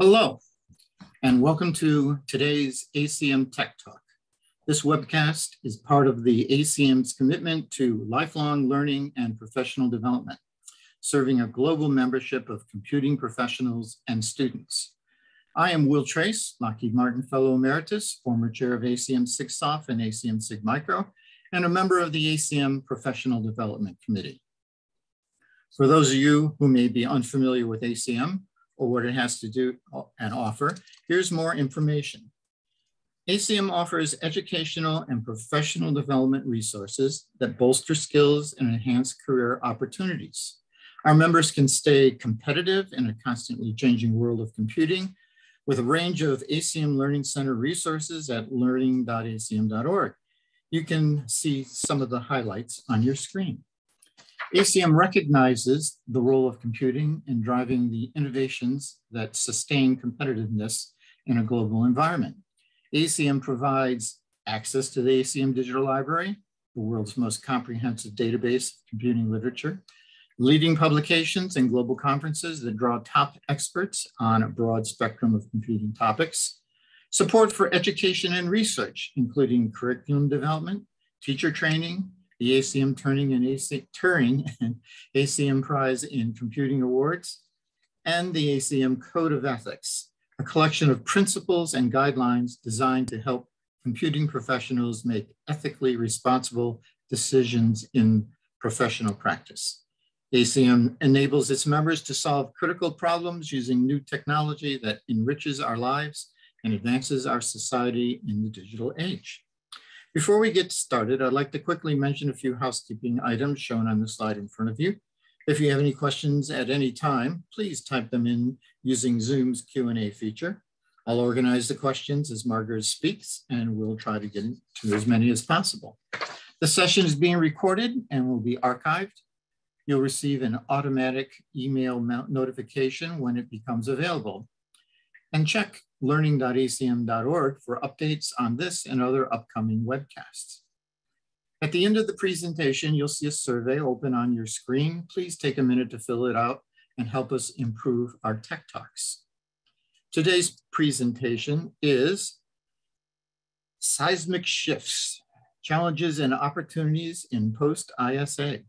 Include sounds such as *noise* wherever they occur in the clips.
Hello, and welcome to today's ACM Tech Talk. This webcast is part of the ACM's commitment to lifelong learning and professional development, serving a global membership of computing professionals and students. I am Will Tracz, Lockheed Martin Fellow Emeritus, former chair of ACM SIGSOFT and ACM SIGMicro, and a member of the ACM Professional Development Committee. For those of you who may be unfamiliar with ACM, or what it has to do uh, and offer, here's more information. ACM offers educational and professional development resources that bolster skills and enhance career opportunities. Our members can stay competitive in a constantly changing world of computing with a range of ACM Learning Center resources at learning.acm.org. You can see some of the highlights on your screen. ACM recognizes the role of computing in driving the innovations that sustain competitiveness in a global environment. ACM provides access to the ACM Digital Library, the world's most comprehensive database of computing literature, leading publications and global conferences that draw top experts on a broad spectrum of computing topics, support for education and research, including curriculum development, teacher training, the ACM Turning and AC, Turing and *laughs* ACM Prize in Computing Awards, and the ACM Code of Ethics, a collection of principles and guidelines designed to help computing professionals make ethically responsible decisions in professional practice. ACM enables its members to solve critical problems using new technology that enriches our lives and advances our society in the digital age. Before we get started, I'd like to quickly mention a few housekeeping items shown on the slide in front of you. If you have any questions at any time, please type them in using Zoom's Q&A feature. I'll organize the questions as Margaret speaks, and we'll try to get to as many as possible. The session is being recorded and will be archived. You'll receive an automatic email notification when it becomes available. And check learning.acm.org for updates on this and other upcoming webcasts. At the end of the presentation, you'll see a survey open on your screen. Please take a minute to fill it out and help us improve our tech talks. Today's presentation is Seismic Shifts, Challenges and Opportunities in Post-ISA,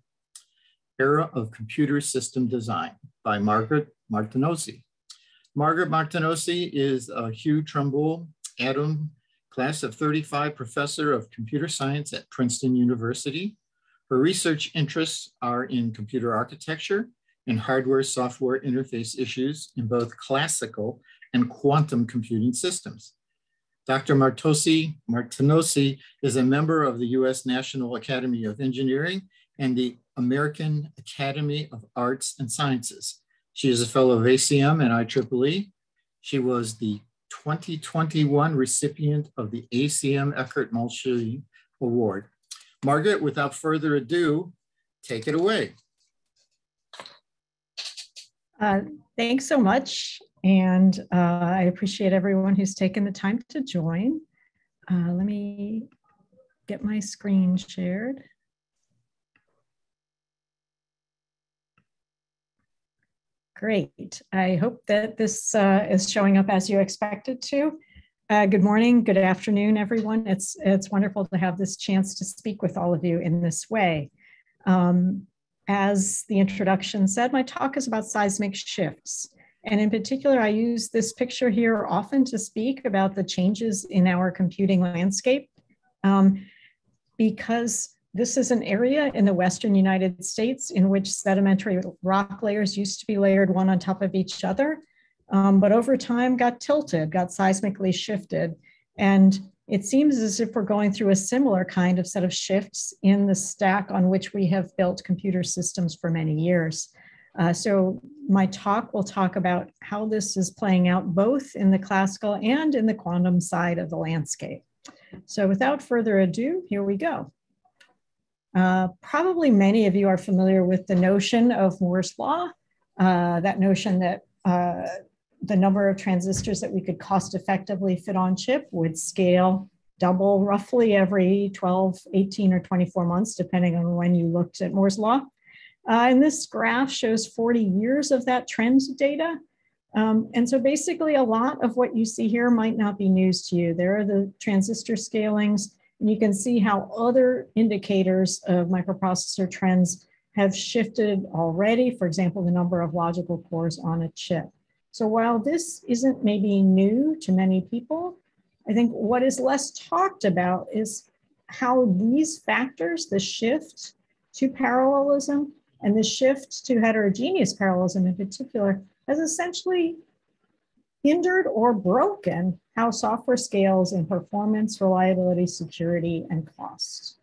Era of Computer System Design by Margaret Martonosi. Margaret Martonosi is a Hugh Trumbull Adam class of 35 professor of computer science at Princeton University. Her research interests are in computer architecture and hardware software interface issues in both classical and quantum computing systems. Dr. Martosi, Martonosi is a member of the US National Academy of Engineering and the American Academy of Arts and Sciences. She is a fellow of ACM and IEEE. She was the 2021 recipient of the ACM Eckert Mauchly Award. Margaret, without further ado, take it away. Uh, thanks so much. And uh, I appreciate everyone who's taken the time to join. Uh, let me get my screen shared. Great. I hope that this uh, is showing up as you expected to. Uh, good morning, good afternoon, everyone. It's, it's wonderful to have this chance to speak with all of you in this way. Um, as the introduction said, my talk is about seismic shifts. And in particular, I use this picture here often to speak about the changes in our computing landscape um, because this is an area in the western United States in which sedimentary rock layers used to be layered one on top of each other, um, but over time got tilted, got seismically shifted. And it seems as if we're going through a similar kind of set of shifts in the stack on which we have built computer systems for many years. Uh, so my talk will talk about how this is playing out both in the classical and in the quantum side of the landscape. So without further ado, here we go. Uh, probably many of you are familiar with the notion of Moore's law, uh, that notion that uh, the number of transistors that we could cost effectively fit on chip would scale double roughly every 12, 18, or 24 months, depending on when you looked at Moore's law. Uh, and this graph shows 40 years of that trend data. Um, and so basically a lot of what you see here might not be news to you. There are the transistor scalings, you can see how other indicators of microprocessor trends have shifted already. For example, the number of logical cores on a chip. So while this isn't maybe new to many people, I think what is less talked about is how these factors, the shift to parallelism and the shift to heterogeneous parallelism in particular, has essentially hindered or broken how software scales in performance, reliability, security, and cost.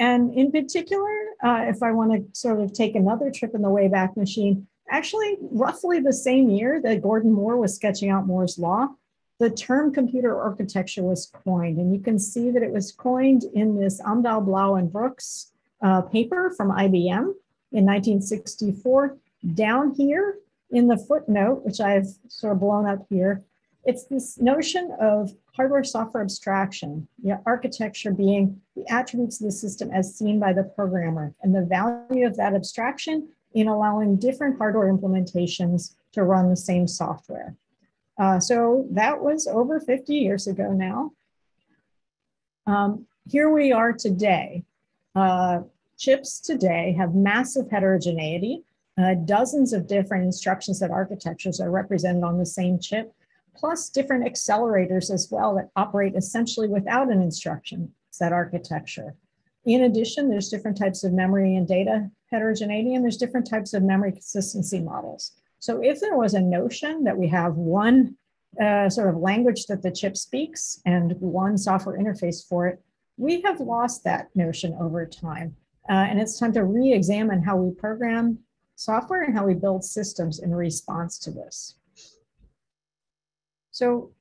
And in particular, uh, if I want to sort of take another trip in the Wayback Machine, actually roughly the same year that Gordon Moore was sketching out Moore's Law, the term computer architecture was coined. And you can see that it was coined in this Amdahl, Blaauw, and Brooks uh, paper from IBM in 1964 down here in the footnote, which I've sort of blown up here, it's this notion of hardware software abstraction, the architecture being the attributes of the system as seen by the programmer and the value of that abstraction in allowing different hardware implementations to run the same software. Uh, so that was over 50 years ago now. Um, here we are today. Uh, chips today have massive heterogeneity uh, dozens of different instruction set architectures are represented on the same chip, plus different accelerators as well that operate essentially without an instruction set architecture. In addition, there's different types of memory and data heterogeneity, and there's different types of memory consistency models. So if there was a notion that we have one uh, sort of language that the chip speaks and one software interface for it, we have lost that notion over time. Uh, and it's time to re-examine how we program software and how we build systems in response to this. So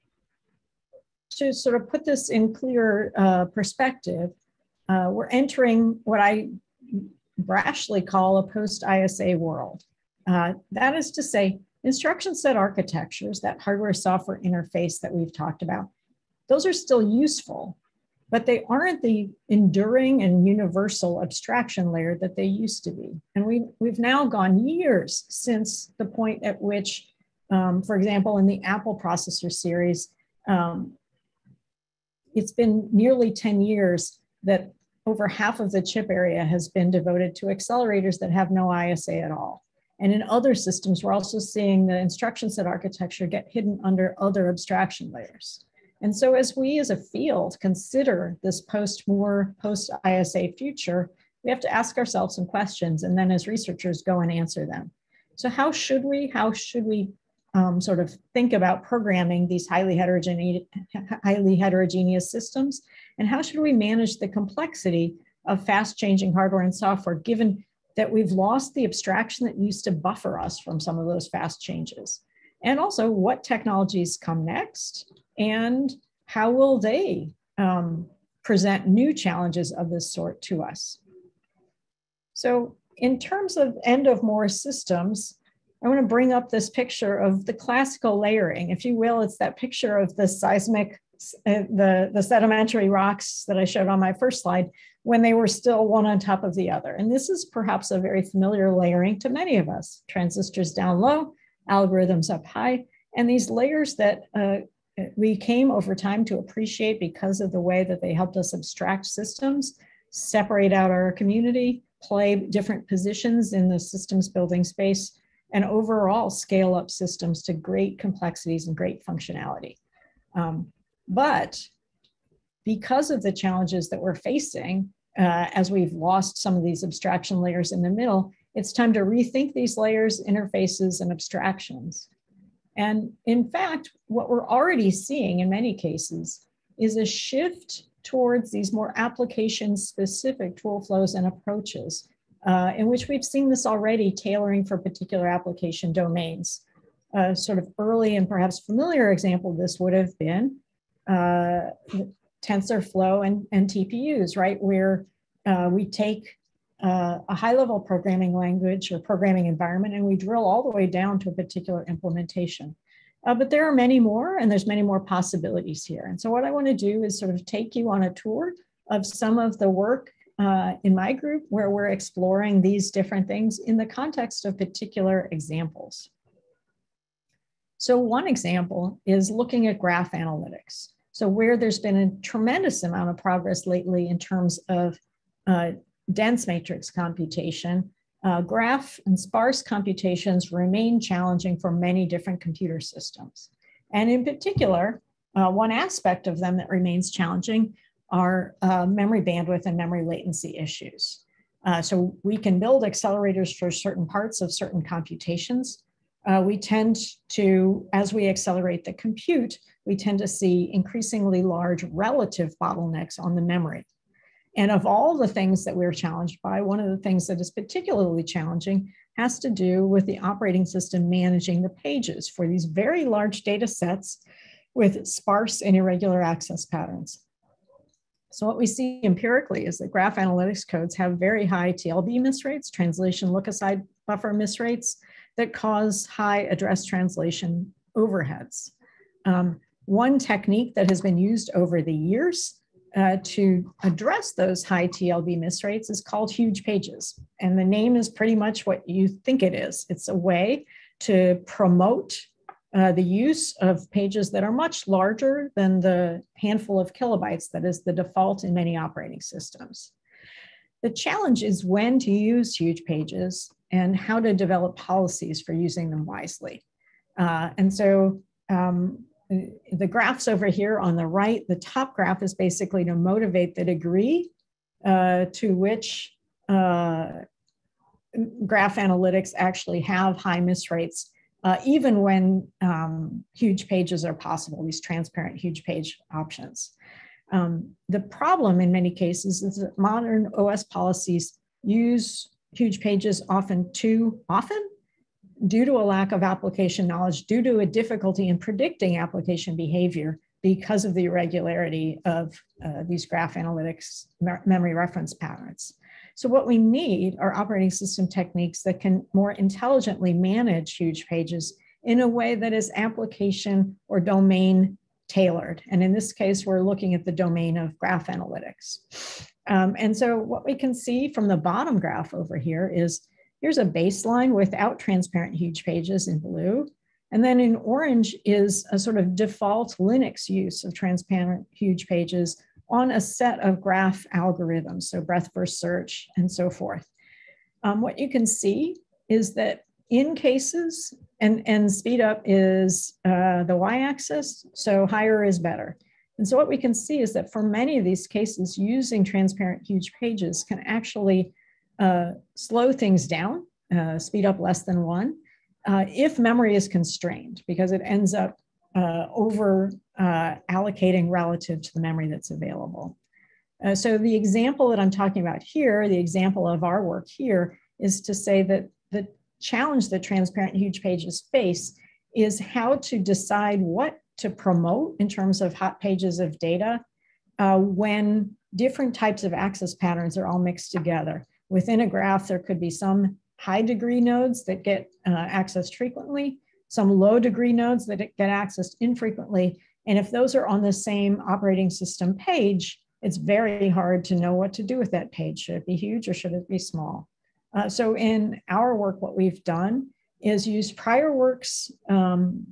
to sort of put this in clear uh, perspective, uh, we're entering what I brashly call a post-ISA world. Uh, that is to say, instruction set architectures, that hardware software interface that we've talked about, those are still useful, but they aren't the enduring and universal abstraction layer that they used to be. And we, we've now gone years since the point at which, um, for example, in the Apple processor series, um, it's been nearly 10 years that over half of the chip area has been devoted to accelerators that have no ISA at all. And in other systems, we're also seeing the instruction set architecture get hidden under other abstraction layers. And so as we as a field consider this post-Moore, post-ISA future, we have to ask ourselves some questions and then as researchers go and answer them. So how should we, how should we um, sort of think about programming these highly heterogeneous, highly heterogeneous systems? And how should we manage the complexity of fast changing hardware and software, given that we've lost the abstraction that used to buffer us from some of those fast changes? And also what technologies come next and how will they um, present new challenges of this sort to us? So in terms of end of Moore systems, I want to bring up this picture of the classical layering, if you will. It's that picture of the seismic, uh, the, the sedimentary rocks that I showed on my first slide when they were still one on top of the other. And this is perhaps a very familiar layering to many of us. Transistors down low, algorithms up high, and these layers that uh, we came over time to appreciate because of the way that they helped us abstract systems, separate out our community, play different positions in the systems building space, and overall scale up systems to great complexities and great functionality. Um, but because of the challenges that we're facing, uh, as we've lost some of these abstraction layers in the middle, it's time to rethink these layers, interfaces, and abstractions. And in fact, what we're already seeing in many cases is a shift towards these more application specific tool flows and approaches, uh, in which we've seen this already tailoring for particular application domains. A sort of early and perhaps familiar example of this would have been uh, TensorFlow and, and TPUs, right? Where uh, we take uh, a high level programming language or programming environment and we drill all the way down to a particular implementation. Uh, but there are many more and there's many more possibilities here. And so what I wanna do is sort of take you on a tour of some of the work uh, in my group where we're exploring these different things in the context of particular examples. So one example is looking at graph analytics. So where there's been a tremendous amount of progress lately in terms of uh, dense matrix computation, uh, graph and sparse computations remain challenging for many different computer systems. And in particular, uh, one aspect of them that remains challenging are uh, memory bandwidth and memory latency issues. Uh, so we can build accelerators for certain parts of certain computations. Uh, we tend to, as we accelerate the compute, we tend to see increasingly large relative bottlenecks on the memory. And of all the things that we're challenged by, one of the things that is particularly challenging has to do with the operating system managing the pages for these very large data sets with sparse and irregular access patterns. So what we see empirically is that graph analytics codes have very high TLB miss rates, translation look-aside buffer miss rates that cause high address translation overheads. Um, one technique that has been used over the years uh, to address those high TLB miss rates is called huge pages. And the name is pretty much what you think it is. It's a way to promote uh, the use of pages that are much larger than the handful of kilobytes that is the default in many operating systems. The challenge is when to use huge pages and how to develop policies for using them wisely. Uh, and so um, the graphs over here on the right, the top graph is basically to motivate the degree uh, to which uh, graph analytics actually have high miss rates uh, even when um, huge pages are possible, these transparent huge page options. Um, the problem in many cases is that modern OS policies use huge pages often too often due to a lack of application knowledge, due to a difficulty in predicting application behavior because of the irregularity of uh, these graph analytics memory reference patterns. So what we need are operating system techniques that can more intelligently manage huge pages in a way that is application or domain tailored. And in this case, we're looking at the domain of graph analytics. Um, and so what we can see from the bottom graph over here is here's a baseline without transparent huge pages in blue. And then in orange is a sort of default Linux use of transparent huge pages on a set of graph algorithms, so breadth first search and so forth. Um, what you can see is that in cases, and, and speed up is uh, the y-axis, so higher is better. And so what we can see is that for many of these cases, using transparent huge pages can actually uh, slow things down, uh, speed up less than one, uh, if memory is constrained, because it ends up uh, over uh, allocating relative to the memory that's available. Uh, so the example that I'm talking about here, the example of our work here, is to say that the challenge that transparent huge pages face is how to decide what to promote in terms of hot pages of data uh, when different types of access patterns are all mixed together. Within a graph, there could be some high degree nodes that get uh, accessed frequently, some low degree nodes that get accessed infrequently, and if those are on the same operating system page, it's very hard to know what to do with that page. Should it be huge or should it be small? Uh, so in our work, what we've done is use prior works um,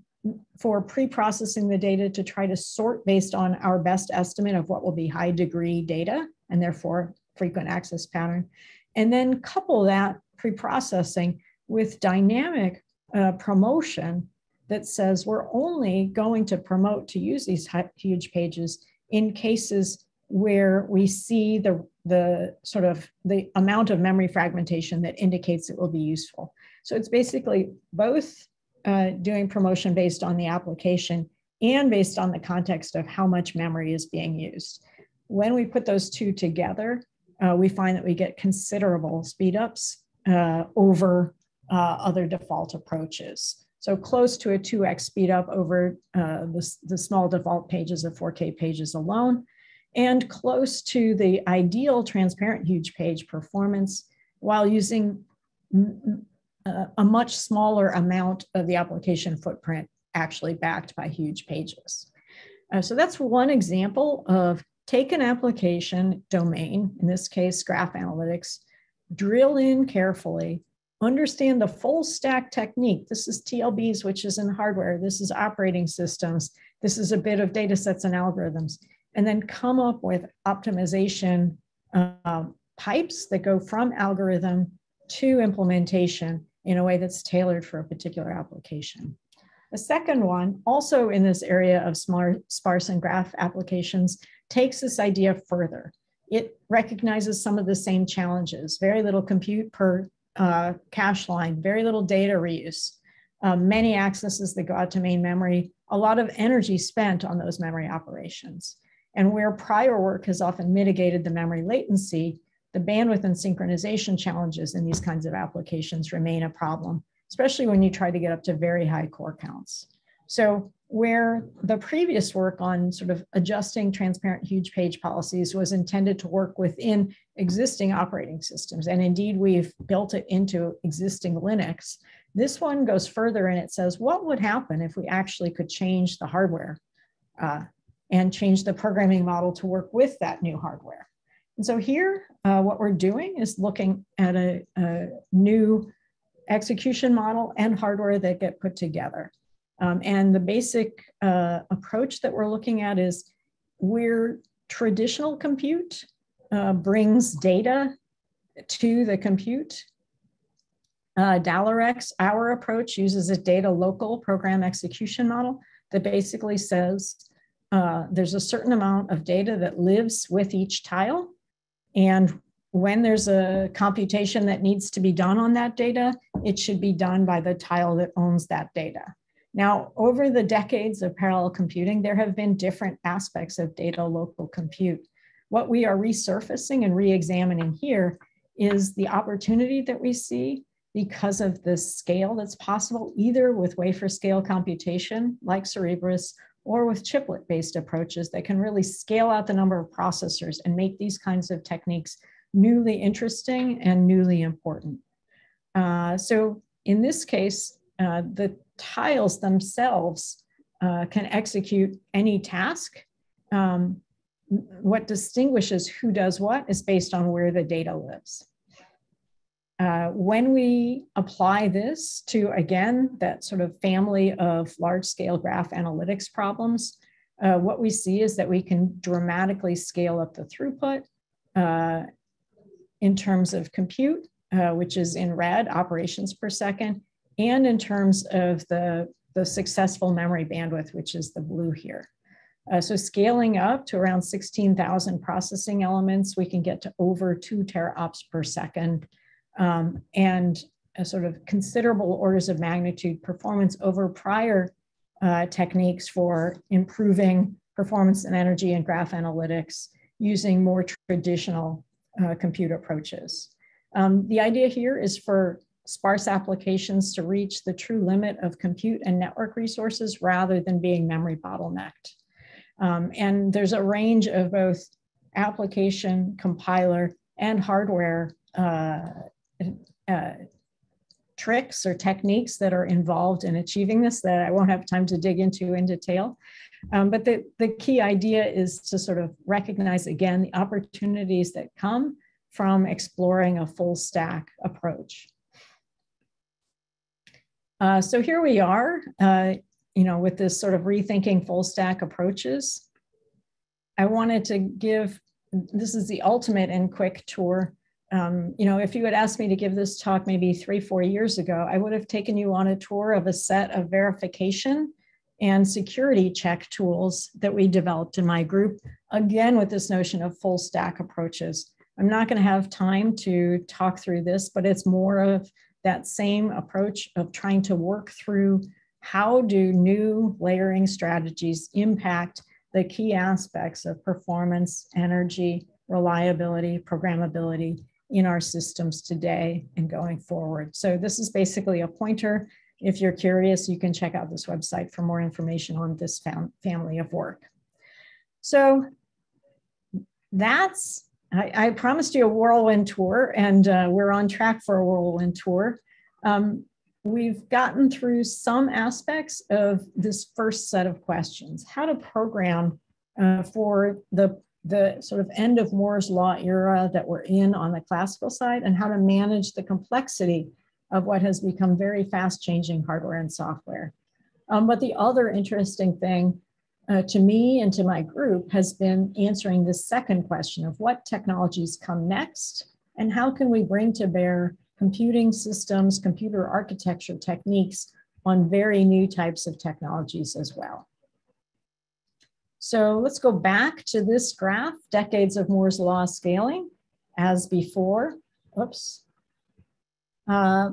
for pre-processing the data to try to sort based on our best estimate of what will be high degree data and therefore frequent access pattern. And then couple that pre-processing with dynamic uh, promotion that says we're only going to promote to use these huge pages in cases where we see the, the sort of the amount of memory fragmentation that indicates it will be useful. So it's basically both uh, doing promotion based on the application and based on the context of how much memory is being used. When we put those two together, uh, we find that we get considerable speedups uh, over uh, other default approaches. So close to a 2x speed up over uh, the, the small default pages of 4K pages alone, and close to the ideal transparent huge page performance while using a much smaller amount of the application footprint actually backed by huge pages. Uh, so that's one example of take an application domain, in this case, graph analytics, drill in carefully, understand the full stack technique. This is TLBs, which is in hardware. This is operating systems. This is a bit of data sets and algorithms. And then come up with optimization uh, pipes that go from algorithm to implementation in a way that's tailored for a particular application. The second one, also in this area of smart, sparse and graph applications, takes this idea further. It recognizes some of the same challenges, very little compute per uh, cache line, very little data reuse, uh, many accesses that go out to main memory, a lot of energy spent on those memory operations. And where prior work has often mitigated the memory latency, the bandwidth and synchronization challenges in these kinds of applications remain a problem, especially when you try to get up to very high core counts. So where the previous work on sort of adjusting transparent huge page policies was intended to work within existing operating systems, and indeed we've built it into existing Linux, this one goes further and it says, what would happen if we actually could change the hardware uh, and change the programming model to work with that new hardware? And so here, uh, what we're doing is looking at a, a, new execution model and hardware that get put together. Um, and the basic uh, approach that we're looking at is where traditional compute uh, brings data to the compute. Uh, our approach uses a data local program execution model that basically says uh, there's a certain amount of data that lives with each tile and when there's a computation that needs to be done on that data, it should be done by the tile that owns that data. Now, over the decades of parallel computing, there have been different aspects of data local compute. What we are resurfacing and re-examining here is the opportunity that we see because of the scale that's possible, either with wafer scale computation like Cerebras or with chiplet based approaches that can really scale out the number of processors and make these kinds of techniques newly interesting and newly important. Uh, so in this case, uh, the tiles themselves uh, can execute any task. Um, what distinguishes who does what is based on where the data lives. Uh, when we apply this to, again, that sort of family of large scale graph analytics problems, uh, what we see is that we can dramatically scale up the throughput uh, in terms of compute, uh, which is in red, operations per second, and in terms of the, the successful memory bandwidth, which is the blue here. Uh, so scaling up to around 16,000 processing elements, we can get to over two teraops per second um, and a sort of considerable orders of magnitude performance over prior uh, techniques for improving performance and energy and graph analytics using more traditional uh, compute approaches. Um, the idea here is for sparse applications to reach the true limit of compute and network resources rather than being memory bottlenecked. Um, and there's a range of both application, compiler, and hardware uh, uh, tricks or techniques that are involved in achieving this that I won't have time to dig into in detail. Um, but the, the key idea is to sort of recognize again the opportunities that come from exploring a full stack approach. Uh, so here we are, uh, you know, with this sort of rethinking full stack approaches. I wanted to give, this is the ultimate and quick tour um, you know, if you had asked me to give this talk maybe three, four years ago, I would have taken you on a tour of a set of verification and security check tools that we developed in my group, again, with this notion of full stack approaches. I'm not going to have time to talk through this, but it's more of that same approach of trying to work through how do new layering strategies impact the key aspects of performance, energy, reliability, programmability, in our systems today and going forward. So this is basically a pointer. If you're curious, you can check out this website for more information on this fam family of work. So that's, I, I, promised you a whirlwind tour and uh, we're on track for a whirlwind tour. Um, we've gotten through some aspects of this first set of questions, how to program uh, for the the sort of end of Moore's law era that we're in on the classical side and how to manage the complexity of what has become very fast changing hardware and software. Um, but the other interesting thing uh, to me and to my group has been answering the second question of what technologies come next and how can we bring to bear computing systems, computer architecture techniques on very new types of technologies as well. So let's go back to this graph, decades of Moore's law scaling as before. Oops. Uh,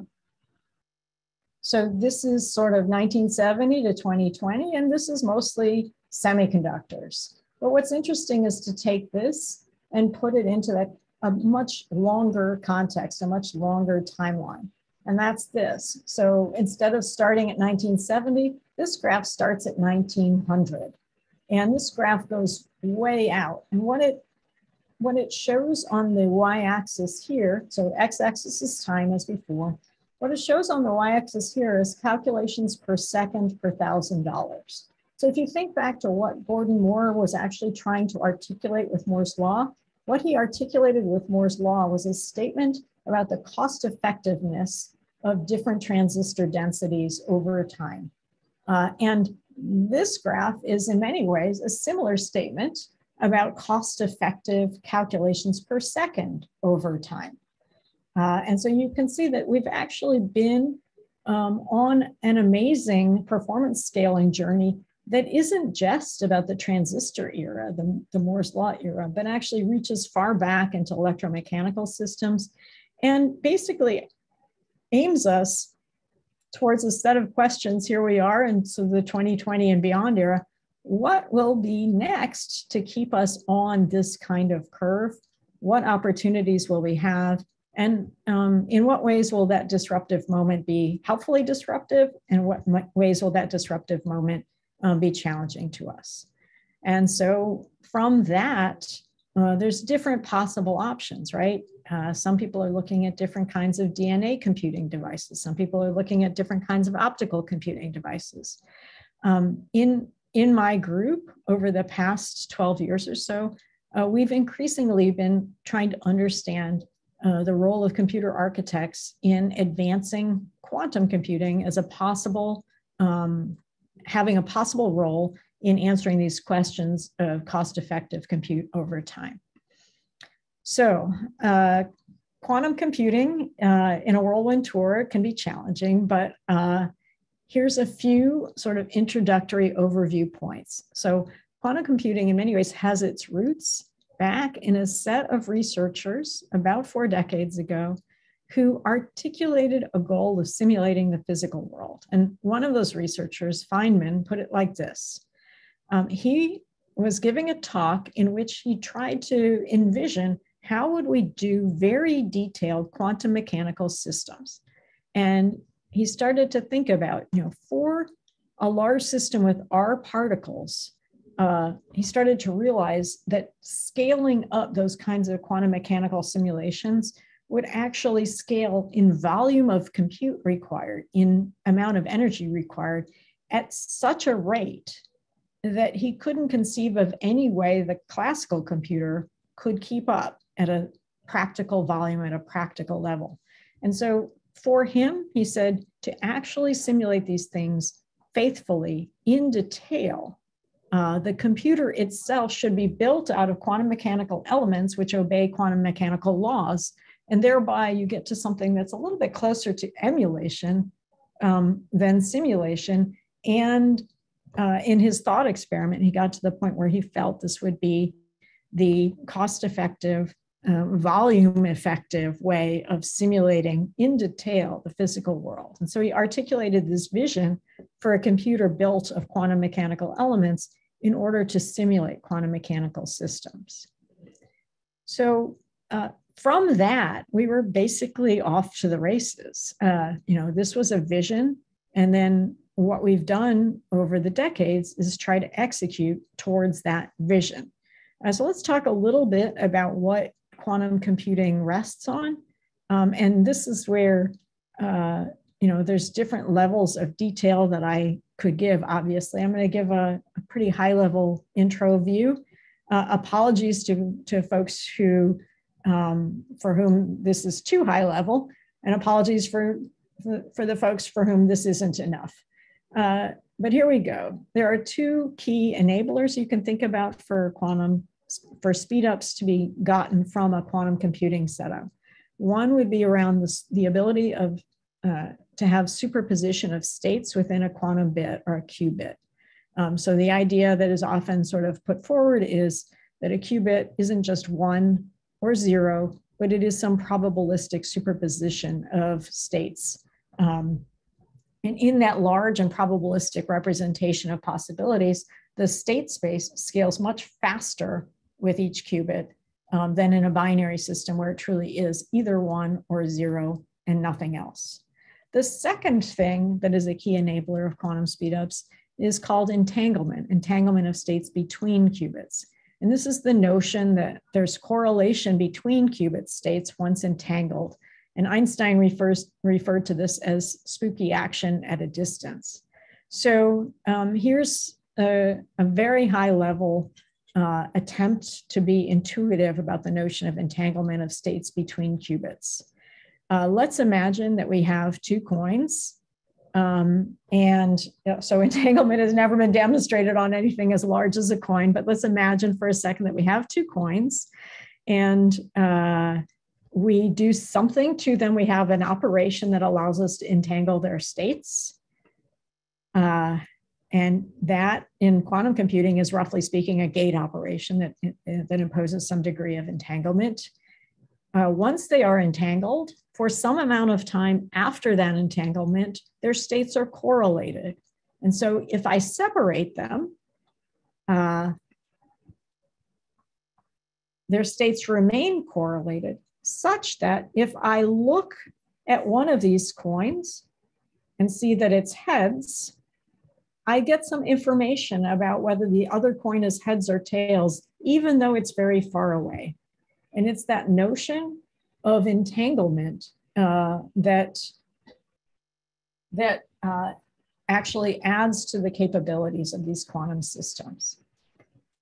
so this is sort of 1970 to 2020, and this is mostly semiconductors. But what's interesting is to take this and put it into that a much longer context, a much longer timeline. And that's this. So instead of starting at 1970, this graph starts at 1900. And this graph goes way out. And what it what it shows on the y-axis here, so x-axis is time as before, what it shows on the y-axis here is calculations per second per thousand dollars. So if you think back to what Gordon Moore was actually trying to articulate with Moore's law, what he articulated with Moore's law was a statement about the cost effectiveness of different transistor densities over time. Uh, and this graph is in many ways a similar statement about cost effective calculations per second over time. Uh, and so you can see that we've actually been um, on an amazing performance scaling journey that isn't just about the transistor era, the, the Moore's law era, but actually reaches far back into electromechanical systems and basically aims us towards a set of questions. Here we are, and so the 2020 and beyond era. What will be next to keep us on this kind of curve? What opportunities will we have? And um, in what ways will that disruptive moment be helpfully disruptive? And what ways will that disruptive moment um, be challenging to us. And so from that, uh, there's different possible options, right? Uh, some people are looking at different kinds of DNA computing devices. Some people are looking at different kinds of optical computing devices. Um, in, in my group, over the past 12 years or so, uh, we've increasingly been trying to understand uh, the role of computer architects in advancing quantum computing as a possible um, having a possible role in answering these questions of cost-effective compute over time. So uh, quantum computing uh, in a whirlwind tour can be challenging, but uh, here's a few sort of introductory overview points. So quantum computing in many ways has its roots back in a set of researchers about four decades ago who articulated a goal of simulating the physical world. And one of those researchers, Feynman, put it like this um, He was giving a talk in which he tried to envision how would we do very detailed quantum mechanical systems. And he started to think about, you know, for a large system with R particles, uh, he started to realize that scaling up those kinds of quantum mechanical simulations would actually scale in volume of compute required, in amount of energy required, at such a rate that he couldn't conceive of any way the classical computer could keep up at a practical volume, at a practical level. And so for him, he said to actually simulate these things faithfully in detail, uh, the computer itself should be built out of quantum mechanical elements which obey quantum mechanical laws and thereby you get to something that's a little bit closer to emulation um, than simulation. And uh, in his thought experiment, he got to the point where he felt this would be the cost effective, uh, volume effective way of simulating in detail the physical world. And so he articulated this vision for a computer built of quantum mechanical elements in order to simulate quantum mechanical systems. So uh, from that, we were basically off to the races. Uh, you know, this was a vision. And then what we've done over the decades is try to execute towards that vision. Uh, so let's talk a little bit about what quantum computing rests on. Um, and this is where, uh, you know, there's different levels of detail that I could give, obviously. I'm going to give a, a, pretty high level intro view. Uh, apologies to, to folks who um, for whom this is too high level, and apologies for for, the folks for whom this isn't enough. Uh, but here we go. There are two key enablers you can think about for quantum, for speedups to be gotten from a quantum computing setup. One would be around the ability of uh, to have superposition of states within a quantum bit or a qubit. Um, so the idea that is often sort of put forward is that a qubit isn't just one or zero, but it is some probabilistic superposition of states. Um, and in that large and probabilistic representation of possibilities, the state space scales much faster with each qubit um, than in a binary system where it truly is either one or zero and nothing else. The second thing that is a key enabler of quantum speedups is called entanglement, entanglement of states between qubits. And this is the notion that there's correlation between qubit states once entangled. And Einstein refers, referred to this as spooky action at a distance. So um, here's a, a, very high level uh, attempt to be intuitive about the notion of entanglement of states between qubits. Uh, let's imagine that we have two coins um, and so *laughs* entanglement has never been demonstrated on anything as large as a coin, but let's imagine for a second that we have two coins and uh, we do something to them. We have an operation that allows us to entangle their states. Uh, and that in quantum computing is roughly speaking a gate operation that, that imposes some degree of entanglement. Uh, once they are entangled, for some amount of time after that entanglement, their states are correlated. And so if I separate them, uh, their states remain correlated such that if I look at one of these coins and see that it's heads, I get some information about whether the other coin is heads or tails, even though it's very far away. And it's that notion of entanglement uh, that that uh, actually adds to the capabilities of these quantum systems.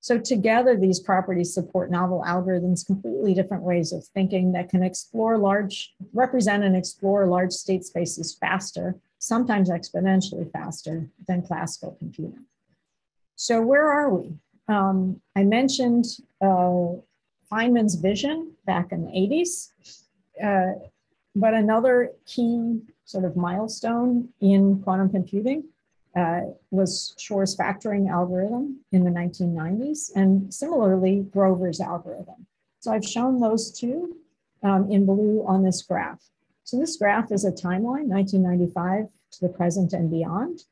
So together, these properties support novel algorithms, completely different ways of thinking that can explore large, represent and explore large state spaces faster, sometimes exponentially faster than classical computing. So where are we? Um, I mentioned uh, Feynman's vision back in the 80s. Uh, but another key sort of milestone in quantum computing uh, was Shor's factoring algorithm in the 1990s, and similarly, Grover's algorithm. So I've shown those two um, in blue on this graph. So this graph is a timeline, 1995 to the present and beyond.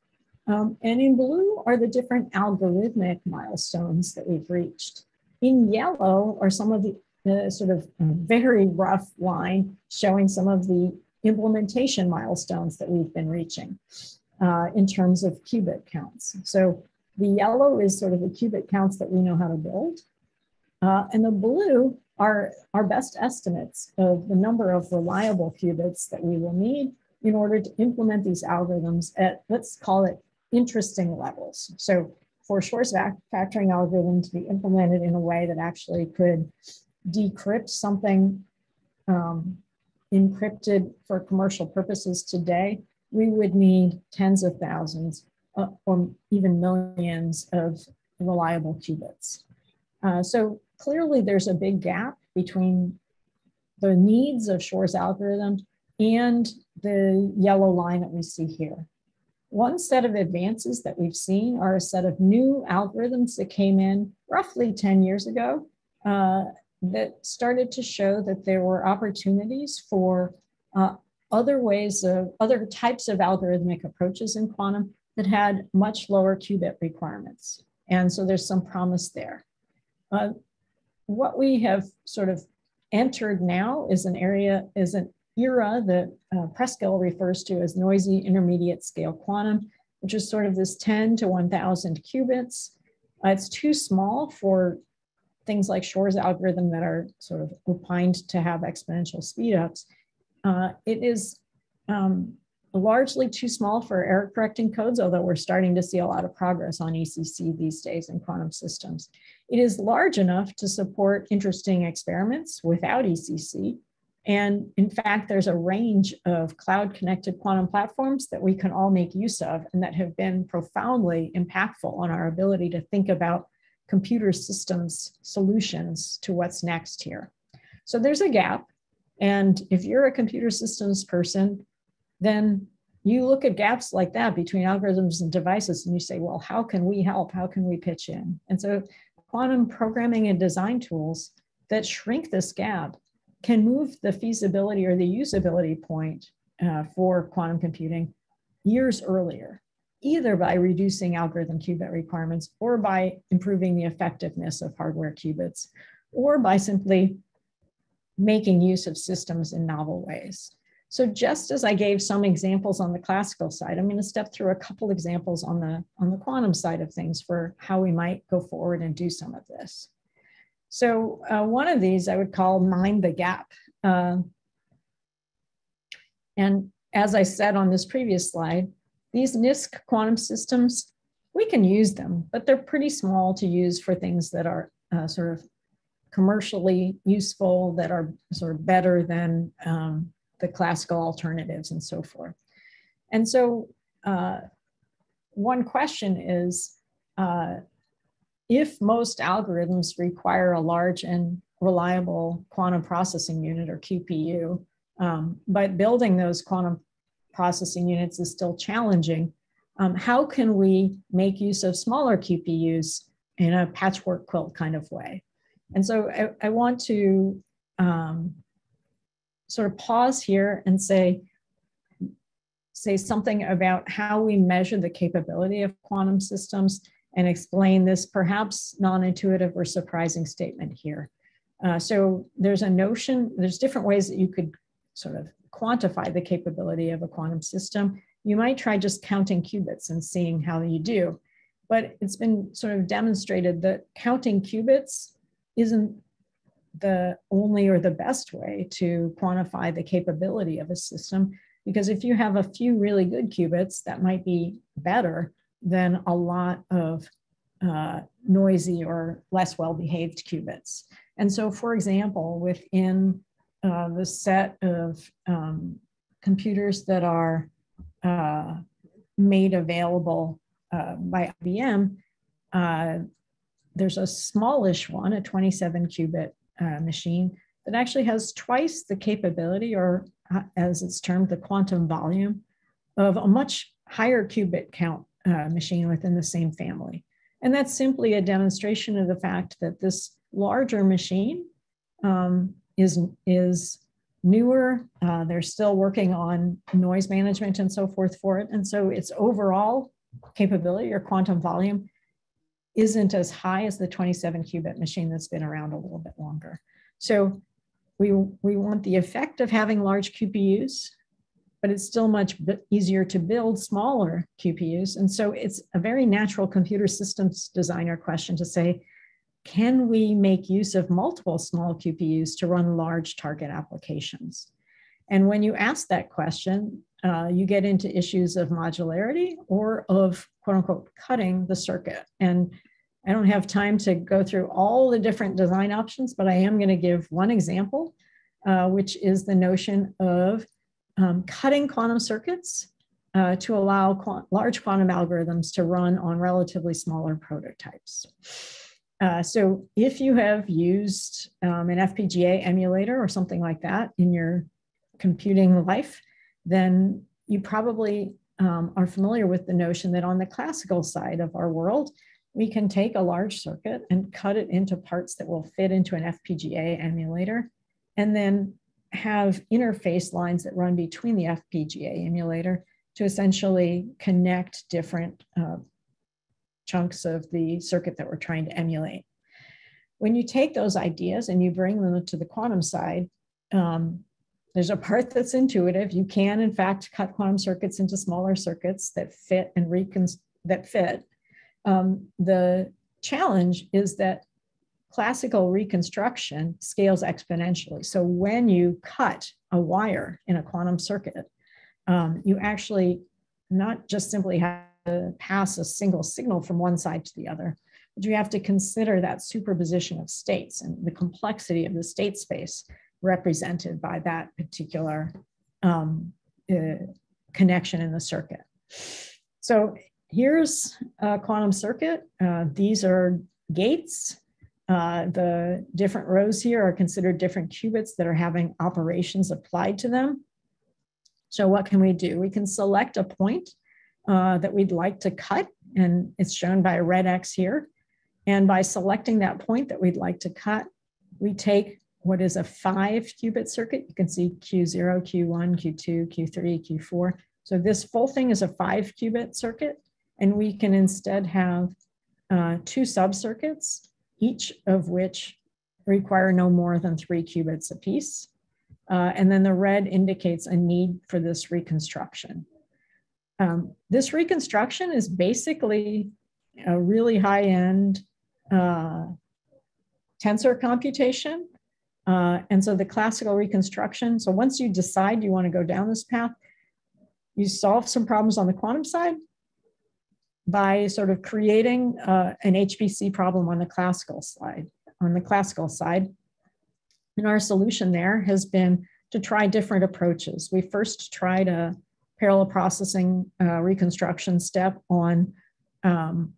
Um, and in blue are the different algorithmic milestones that we've reached. In yellow are some of the a sort of very rough line showing some of the implementation milestones that we've been reaching uh, in terms of qubit counts. So the yellow is sort of the qubit counts that we know how to build. Uh, and the blue are our best estimates of the number of reliable qubits that we will need in order to implement these algorithms at, let's call it interesting levels. So for Shor's factoring algorithm to be implemented in a way that actually could decrypt something um, encrypted for commercial purposes today, we would need tens of thousands uh, or even millions of reliable qubits. Uh, so clearly there's a big gap between the needs of Shor's algorithm and the yellow line that we see here. One set of advances that we've seen are a set of new algorithms that came in roughly 10 years ago uh, that started to show that there were opportunities for uh, other ways of other types of algorithmic approaches in quantum that had much lower qubit requirements. And so there's some promise there. Uh, what we have sort of entered now is an area, is an era that uh, Preskill refers to as noisy intermediate scale quantum, which is sort of this 10 to 1000 qubits. Uh, it's too small for things like Shor's algorithm that are sort of opined to have exponential speedups, uh, it is um, largely too small for error correcting codes, although we're starting to see a lot of progress on ECC these days in quantum systems. It is large enough to support interesting experiments without ECC, And in fact, there's a range of cloud connected quantum platforms that we can all make use of and that have been profoundly impactful on our ability to think about computer systems solutions to what's next here. So there's a gap. And if you're a computer systems person, then you look at gaps like that between algorithms and devices and you say, well, how can we help? How can we pitch in? And so quantum programming and design tools that shrink this gap can move the feasibility or the usability point uh, for quantum computing years earlier, either by reducing algorithm qubit requirements or by improving the effectiveness of hardware qubits, or by simply making use of systems in novel ways. So just as I gave some examples on the classical side, I'm going to step through a couple examples on the, on the quantum side of things for how we might go forward and do some of this. So uh, one of these I would call mind the gap. Uh, and as I said on this previous slide, these NISQ quantum systems, we can use them, but they're pretty small to use for things that are uh, sort of commercially useful, that are sort of better than um, the classical alternatives and so forth. And so uh, one question is, uh, if most algorithms require a large and reliable quantum processing unit or QPU, um, but building those quantum processing units is still challenging, um, how can we make use of smaller QPUs in a patchwork quilt kind of way? And so I, I want to um, sort of pause here and say, say something about how we measure the capability of quantum systems and explain this perhaps non-intuitive or surprising statement here. Uh, so there's a notion, there's different ways that you could sort of quantify the capability of a quantum system. You might try just counting qubits and seeing how you do. But it's been sort of demonstrated that counting qubits isn't the only or the best way to quantify the capability of a system. Because if you have a few really good qubits, that might be better than a lot of uh, noisy or less well-behaved qubits. And so, for example, within uh, the set of um, computers that are uh, made available uh, by IBM, uh, there's a smallish one, a 27 qubit uh, machine that actually has twice the capability, or as it's termed, the quantum volume of a much higher qubit count uh, machine within the same family. And that's simply a demonstration of the fact that this larger machine um, is, is newer. Uh, they're still working on noise management and so forth for it. And so its overall capability or quantum volume isn't as high as the 27 qubit machine that's been around a little bit longer. So we, we want the effect of having large QPUs but it's still much easier to build smaller QPUs. And so it's a very natural computer systems designer question to say, can we make use of multiple small QPUs to run large target applications? And when you ask that question, uh, you get into issues of modularity or of quote unquote cutting the circuit. And I don't have time to go through all the different design options, but I am going to give one example, uh, which is the notion of um, cutting quantum circuits uh, to allow qu large quantum algorithms to run on relatively smaller prototypes. Uh, so if you have used um, an FPGA emulator or something like that in your computing life, then you probably um, are familiar with the notion that on the classical side of our world, we can take a large circuit and cut it into parts that will fit into an FPGA emulator, and then have interface lines that run between the FPGA emulator to essentially connect different uh, chunks of the circuit that we're trying to emulate. When you take those ideas and you bring them to the quantum side, um, there's a part that's intuitive. You can, in fact, cut quantum circuits into smaller circuits that fit and recon that fit. Um, the challenge is that classical reconstruction scales exponentially. So when you cut a wire in a quantum circuit, um, you actually not just simply have to pass a single signal from one side to the other, but you have to consider that superposition of states and the complexity of the state space represented by that particular um, uh, connection in the circuit. So here's a quantum circuit. Uh, these are gates. Uh, the different rows here are considered different qubits that are having operations applied to them. So what can we do? We can select a point uh, that we'd like to cut, and it's shown by a red X here. And by selecting that point that we'd like to cut, we take what is a five qubit circuit. You can see Q0, Q1, Q2, Q3, Q4. So this full thing is a five qubit circuit, and we can instead have uh, two subcircuits, each of which require no more than three qubits apiece. Uh, and then the red indicates a need for this reconstruction. Um, this reconstruction is basically a really high-end uh, tensor computation. Uh, and so the classical reconstruction, so once you decide you want to go down this path, you solve some problems on the quantum side by sort of creating uh, an HPC problem on the classical side, on the classical side. And our solution there has been to try different approaches. We first tried a parallel processing uh, reconstruction step on, um,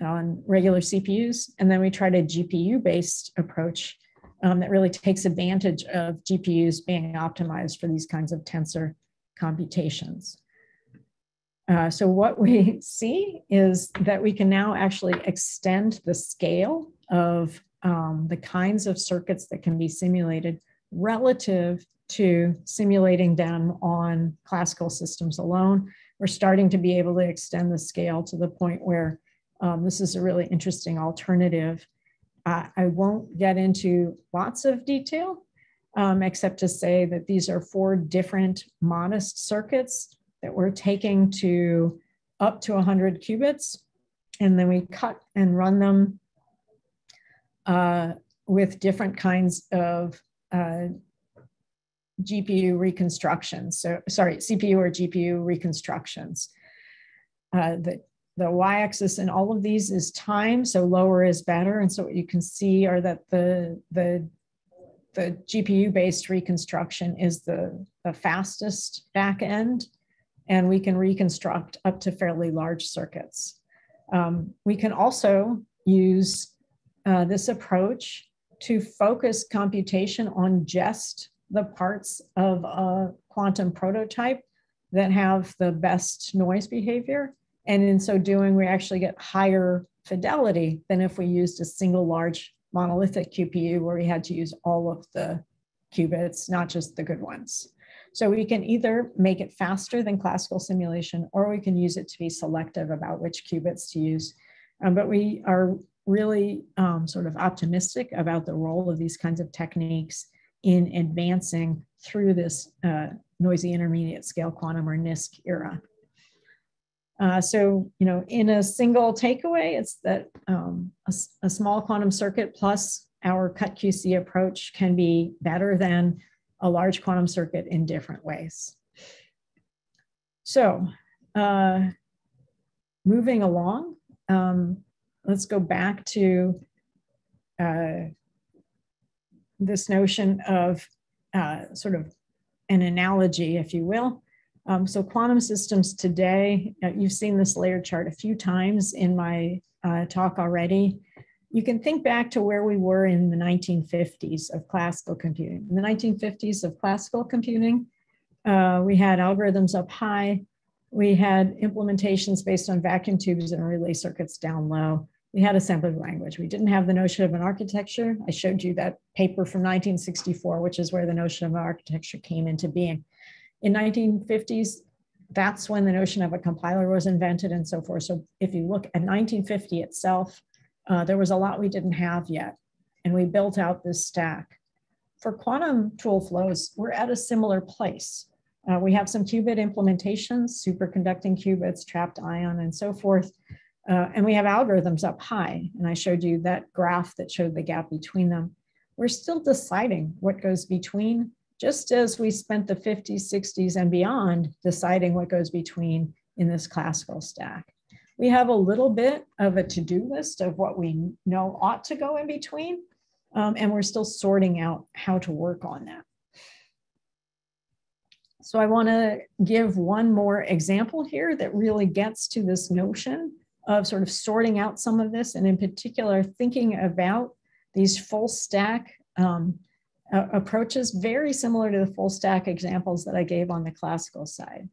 on regular CPUs, and then we tried a GPU-based approach um, that really takes advantage of GPUs being optimized for these kinds of tensor computations. Uh, so what we *laughs* see is that we can now actually extend the scale of um, the kinds of circuits that can be simulated relative to simulating them on classical systems alone. We're starting to be able to extend the scale to the point where um, this is a really interesting alternative. Uh, I won't get into lots of detail, um, except to say that these are four different modest circuits that we're taking to up to 100 qubits. And then we cut and run them uh, with different kinds of uh, GPU reconstructions. So sorry, CPU or GPU reconstructions. Uh, the, the y-axis in all of these is time, so lower is better. And so what you can see are that the, the, the GPU-based reconstruction is the, the fastest back end, and we can reconstruct up to fairly large circuits. Um, we can also use uh, this approach to focus computation on just the parts of a quantum prototype that have the best noise behavior. And in so doing, we actually get higher fidelity than if we used a single large monolithic QPU where we had to use all of the qubits, not just the good ones. So we can either make it faster than classical simulation, or we can use it to be selective about which qubits to use. Um, but we are really um, sort of optimistic about the role of these kinds of techniques in advancing through this uh, noisy intermediate scale quantum or NISQ era. Uh, so, you know, in a single takeaway, it's that um, a, a, small quantum circuit plus our CutQC approach can be better than a large quantum circuit in different ways. So, uh, moving along, um, let's go back to uh, this notion of uh, sort of an analogy, if you will. Um, so quantum systems today, uh, you've seen this layer chart a few times in my uh, talk already. You can think back to where we were in the 1950s of classical computing. In the 1950s of classical computing, uh, we had algorithms up high. We had implementations based on vacuum tubes and relay circuits down low we had assembly language. We didn't have the notion of an architecture. I showed you that paper from 1964, which is where the notion of architecture came into being. In 1950s, that's when the notion of a compiler was invented and so forth. So if you look at 1950 itself, uh, there was a lot we didn't have yet, and we built out this stack. For quantum tool flows, we're at a similar place. Uh, we have some qubit implementations, superconducting qubits, trapped ion, and so forth. Uh, and we have algorithms up high. And I showed you that graph that showed the gap between them. We're still deciding what goes between, just as we spent the 50s, 60s, and beyond deciding what goes between in this classical stack. We have a little bit of a to-do list of what we know ought to go in between, Um, and we're still sorting out how to work on that. So I want to give one more example here that really gets to this notion of sort of sorting out some of this, and in particular, thinking about these full stack um, approaches, very similar to the full stack examples that I gave on the classical side.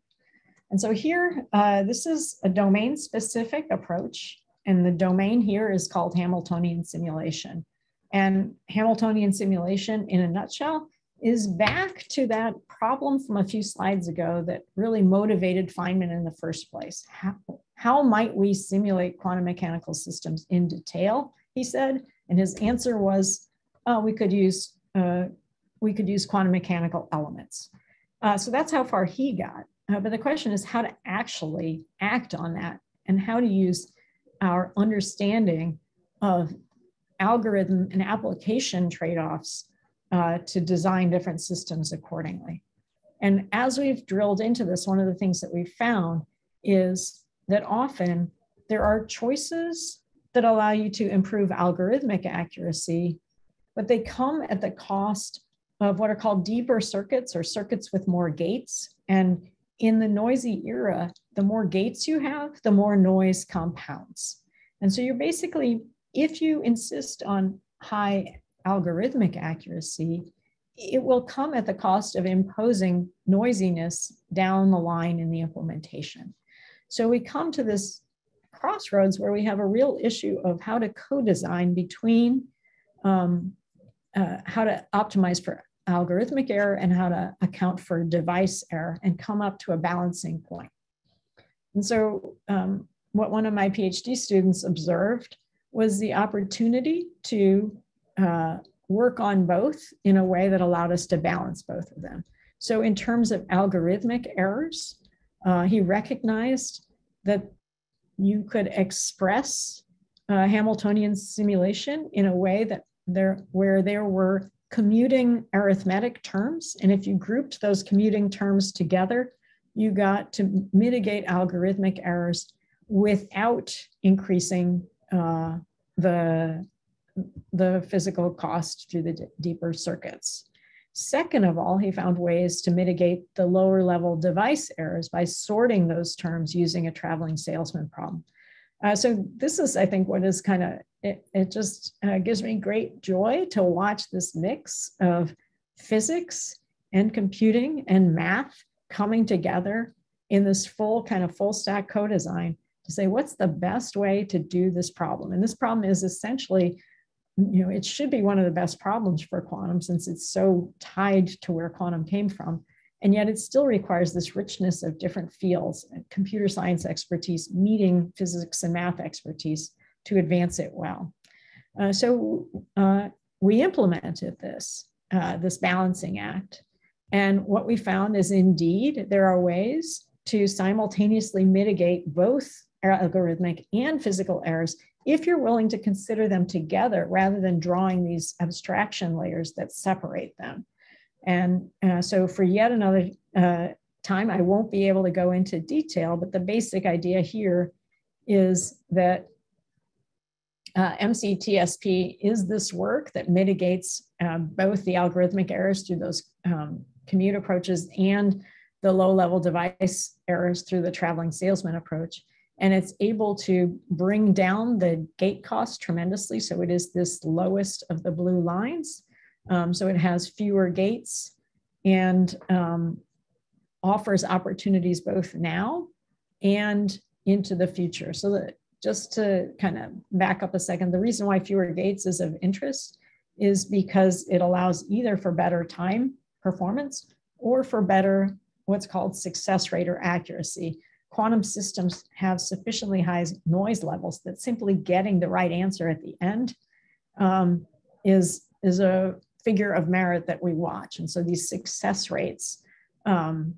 And so here, uh, this is a domain specific approach. And the domain here is called Hamiltonian simulation. And Hamiltonian simulation, in a nutshell, is back to that problem from a few slides ago that really motivated Feynman in the first place. How, how might we simulate quantum mechanical systems in detail, he said. And his answer was, oh, we could use uh, we could use quantum mechanical elements. Uh, so that's how far he got. Uh, but the question is how to actually act on that and how to use our understanding of algorithm and application trade-offs uh, to design different systems accordingly. And as we've drilled into this, one of the things that we've found is that often there are choices that allow you to improve algorithmic accuracy, but they come at the cost of what are called deeper circuits or circuits with more gates. And in the noisy era, the more gates you have, the more noise compounds. And so you're basically if you insist on high algorithmic accuracy, it will come at the cost of imposing noisiness down the line in the implementation. So we come to this crossroads where we have a real issue of how to co-design between um, uh, how to optimize for algorithmic error and how to account for device error and come up to a balancing point. And so um, what one of my PhD students observed was the opportunity to uh, work on both in a way that allowed us to balance both of them. So, in terms of algorithmic errors, uh, he recognized that you could express uh, Hamiltonian simulation in a way that there, where there were commuting arithmetic terms, and if you grouped those commuting terms together, you got to mitigate algorithmic errors without increasing uh, the, the physical cost through the deeper circuits. Second of all, he found ways to mitigate the lower level device errors by sorting those terms using a traveling salesman problem. Uh, so this is, I think, what is kind of, it, it just uh, gives me great joy to watch this mix of physics and computing and math coming together in this full kind of full stack co-design to say what's the best way to do this problem. And this problem is essentially, you know, it should be one of the best problems for quantum since it's so tied to where quantum came from. And yet it still requires this richness of different fields, computer science expertise, meeting physics and math expertise to advance it well. Uh, so uh, we implemented this, uh, this balancing act. And what we found is indeed there are ways to simultaneously mitigate both algorithmic and physical errors if you're willing to consider them together rather than drawing these abstraction layers that separate them. And uh, so for yet another uh, time, I won't be able to go into detail, but the basic idea here is that uh, MCTSP is this work that mitigates um, both the algorithmic errors through those um, commute approaches and the low level device errors through the traveling salesman approach and it's able to bring down the gate cost tremendously. So it is this lowest of the blue lines. Um, so it has fewer gates and um, offers opportunities both now and into the future. So that just to kind of back up a second, the reason why fewer gates is of interest is because it allows either for better time performance or for better what's called success rate or accuracy quantum systems have sufficiently high noise levels that simply getting the right answer at the end um, is, is a figure of merit that we watch. And so these success rates um,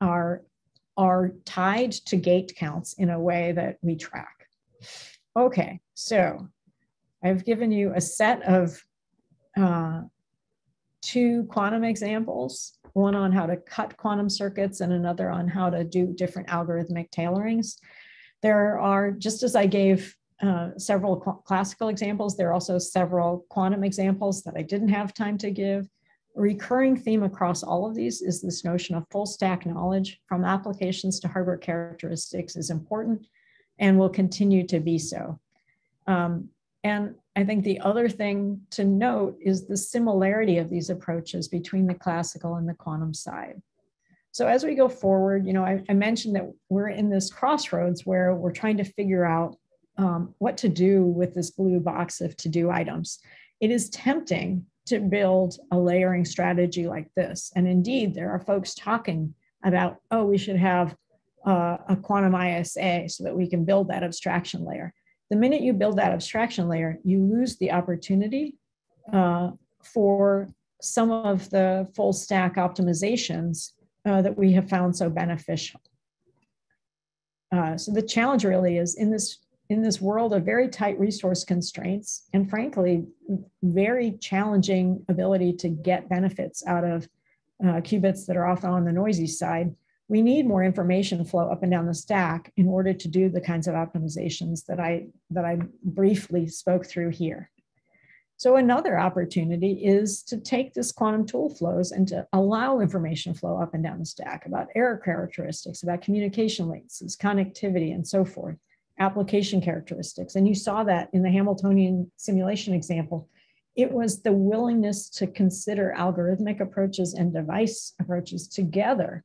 are, are tied to gate counts in a way that we track. Okay, so I've given you a set of uh, two quantum examples one on how to cut quantum circuits and another on how to do different algorithmic tailorings. There are, just as I gave uh, several classical examples. There are also several quantum examples that I didn't have time to give. A recurring theme across all of these is this notion of full stack knowledge from applications to hardware characteristics is important and will continue to be so. Um, and I think the other thing to note is the similarity of these approaches between the classical and the quantum side. So as we go forward, you know, I, I mentioned that we're in this crossroads where we're trying to figure out um, what to do with this blue box of to-do items. It is tempting to build a layering strategy like this. And indeed, there are folks talking about, oh, we should have uh, a quantum ISA so that we can build that abstraction layer. The minute you build that abstraction layer, you lose the opportunity uh, for some of the full stack optimizations uh, that we have found so beneficial. Uh, so the challenge really is in this in this world of very tight resource constraints and frankly very challenging ability to get benefits out of uh, qubits that are often on the noisy side. We need more information flow up and down the stack in order to do the kinds of optimizations that i that i briefly spoke through here. So another opportunity is to take this quantum tool flows and to allow information flow up and down the stack about error characteristics, about communication latencies, connectivity, and so forth, application characteristics. And you saw that in the Hamiltonian simulation example. It was the willingness to consider algorithmic approaches and device approaches together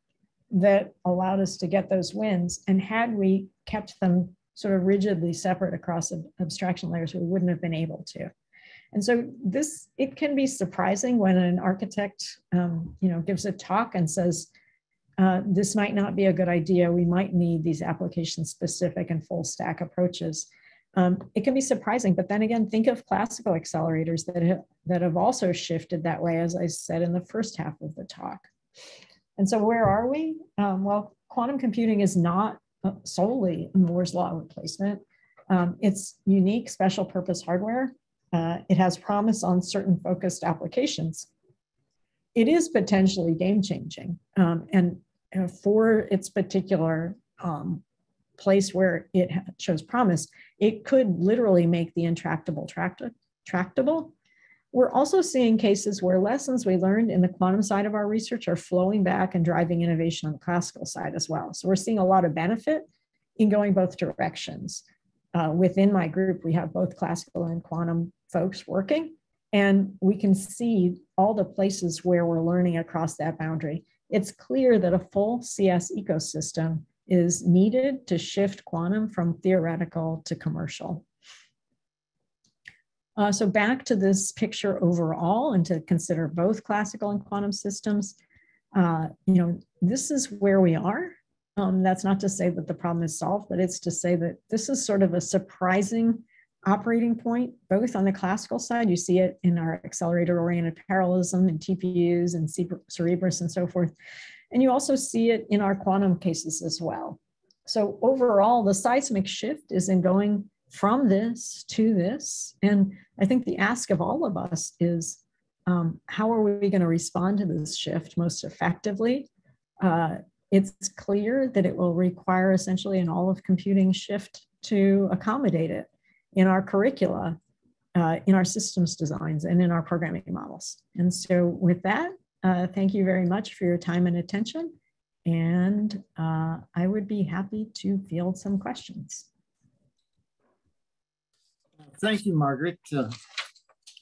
that allowed us to get those wins. And had we kept them sort of rigidly separate across abstraction layers, we wouldn't have been able to. And so this, it can be surprising when an architect, um, you know, gives a talk and says, uh, this might not be a good idea. We might need these application specific and full stack approaches. Um, it can be surprising, but then again, think of classical accelerators that have, that have also shifted that way, as I said in the first half of the talk. And so where are we? Um, well, quantum computing is not uh, solely Moore's law replacement. Um, it's unique special purpose hardware uh, it has promise on certain focused applications. It is potentially game changing. Um, and for its particular um, place where it shows promise, it could literally make the intractable tractable. We're also seeing cases where lessons we learned in the quantum side of our research are flowing back and driving innovation on the classical side as well. So we're seeing a lot of benefit in going both directions. Uh, within my group, we have both classical and quantum folks working. And we can see all the places where we're learning across that boundary. It's clear that a full CS ecosystem is needed to shift quantum from theoretical to commercial. Uh, so back to this picture overall and to consider both classical and quantum systems, uh, you know, this is where we are. Um, that's not to say that the problem is solved, but it's to say that this is sort of a surprising operating point, both on the classical side, you see it in our accelerator-oriented parallelism and TPUs and Cerebras and so forth. And you also see it in our quantum cases as well. So overall, the seismic shift is in going from this to this. And I think the ask of all of us is, um, how are we going to respond to this shift most effectively? Uh, it's clear that it will require essentially an all of computing shift to accommodate it in our curricula, uh, in our systems designs, and in our programming models. And so with that, uh, thank you very much for your time and attention. And uh, I would be happy to field some questions. Thank you, Margaret. Uh,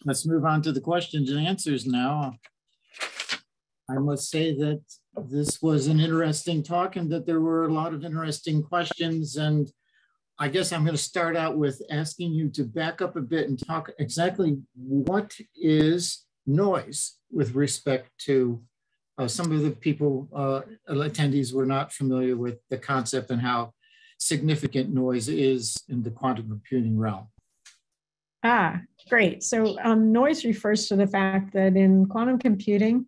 let's move on to the questions and answers now. I must say that this was an interesting talk and that there were a lot of interesting questions and I guess I'm going to start out with asking you to back up a bit and talk exactly what is noise with respect to uh, some of the people, uh, attendees were not familiar with the concept and how significant noise is in the quantum computing realm. Ah, great. So um, noise refers to the fact that in quantum computing,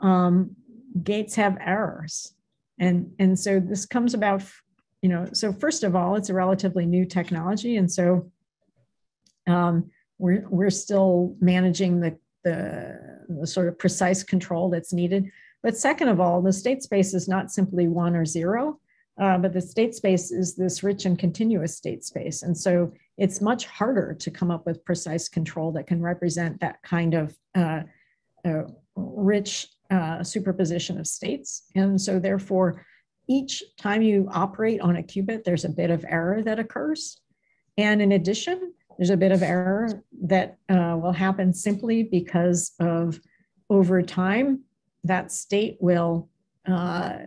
um, gates have errors. And, and so this comes about you know, so first of all, it's a relatively new technology. And so um, we're, we're still managing the, the, the sort of precise control that's needed. But second of all, the state space is not simply one or zero, uh, but the state space is this rich and continuous state space. And so it's much harder to come up with precise control that can represent that kind of uh, uh, rich uh, superposition of states. And so therefore, each time you operate on a qubit, there's a bit of error that occurs. And in addition, there's a bit of error that uh, will happen simply because of over time, that state will uh,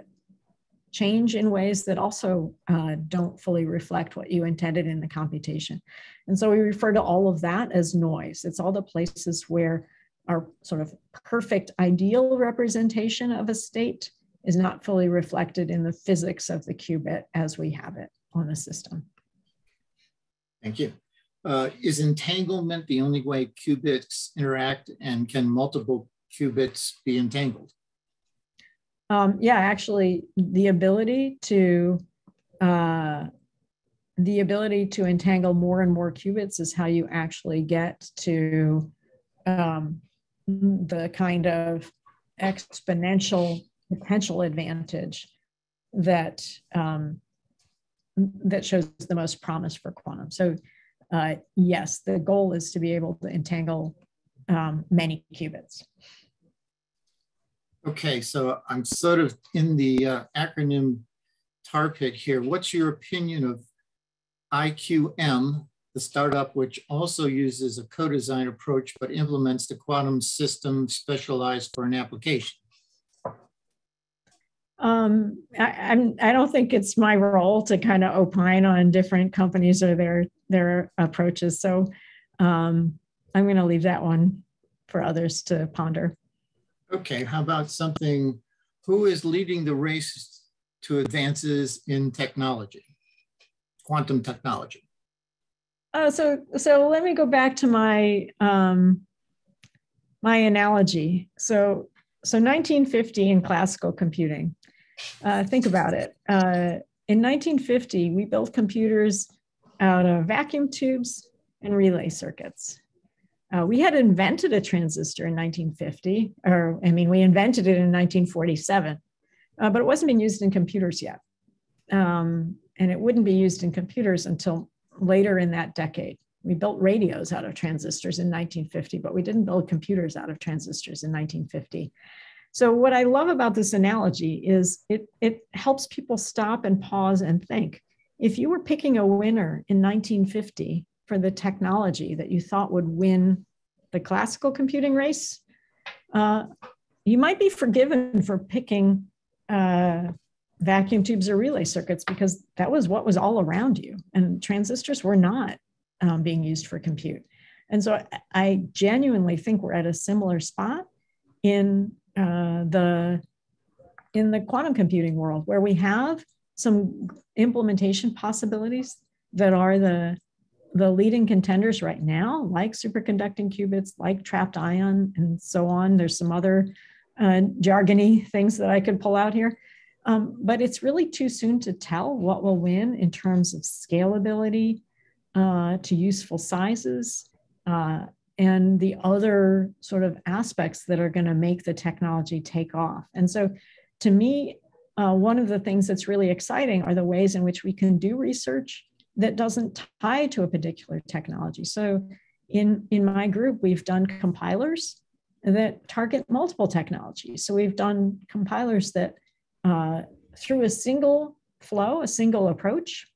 change in ways that also uh, don't fully reflect what you intended in the computation. And so we refer to all of that as noise. It's all the places where our sort of perfect ideal representation of a state is not fully reflected in the physics of the qubit as we have it on the system. Thank you. Uh, is entanglement the only way qubits interact and can multiple qubits be entangled? Um, yeah, actually the ability to uh, the ability to entangle more and more qubits is how you actually get to um, the kind of exponential potential advantage that um, that shows the most promise for quantum. So uh, yes, the goal is to be able to entangle um, many qubits. Okay, so I'm sort of in the uh, acronym tar pit here. What's your opinion of IQM, the startup which also uses a co-design approach but implements the quantum system specialized for an application? Um, I, I'm, I don't think it's my role to kind of opine on different companies or their their approaches. So um, I'm going to leave that one for others to ponder. Okay, how about something? Who is leading the race to advances in technology, quantum technology? Uh, so, so let me go back to my um, my analogy. So, so 1950 in classical computing. Uh, think about it. Uh, in 1950, we built computers out of vacuum tubes and relay circuits. Uh, we had invented a transistor in 1950, or I mean, we invented it in 1947, uh, but it wasn't being used in computers yet. Um, and it wouldn't be used in computers until later in that decade. We built radios out of transistors in 1950, but we didn't build computers out of transistors in 1950. So what I love about this analogy is it, it helps people stop and pause and think. If you were picking a winner in 1950 for the technology that you thought would win the classical computing race, uh, you might be forgiven for picking uh, vacuum tubes or relay circuits because that was what was all around you. And transistors were not um, being used for compute. And so I genuinely think we're at a similar spot in uh, the in the quantum computing world where we have some implementation possibilities that are the the leading contenders right now, like superconducting qubits, like trapped ion, and so on. There's some other uh, jargony things that I could pull out here. Um, but it's really too soon to tell what will win in terms of scalability uh, to useful sizes uh, and the other sort of aspects that are going to make the technology take off. And so, to me, uh, one of the things that's really exciting are the ways in which we can do research that doesn't tie to a particular technology. So in, in my group, we've done compilers that target multiple technologies. So we've done compilers that uh, through a single flow, a single approach,